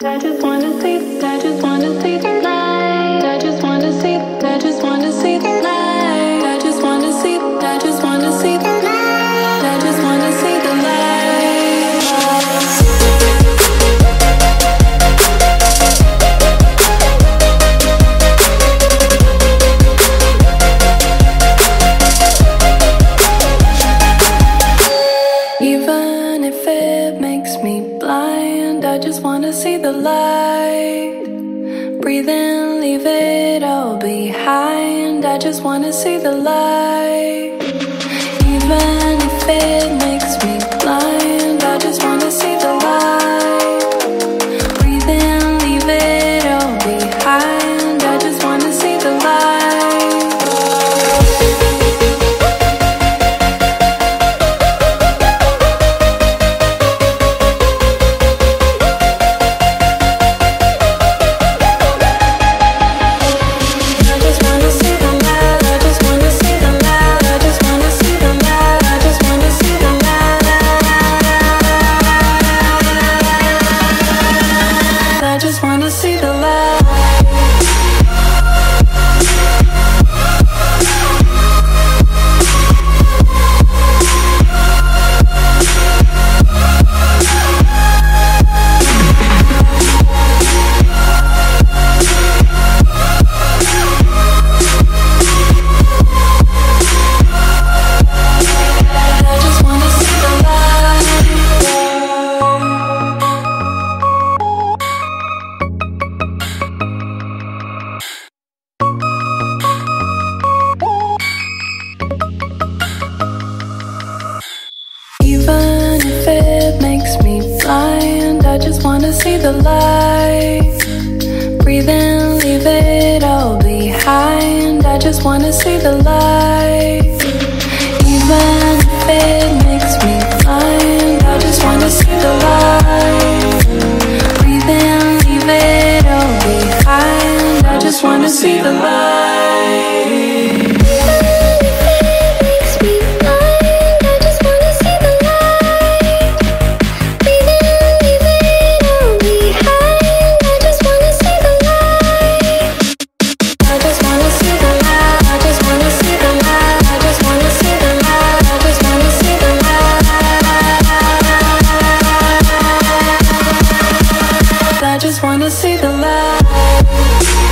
I just wanna see. I just wanna see. see the light. Breathe in, leave it all behind. I just wanna see the light. alive. Breathe in, leave it all behind. I just wanna see the light. Even if it makes me blind, I just wanna see the light. Breathe in, leave it all behind. I just wanna see the light. see the light.